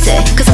say Cause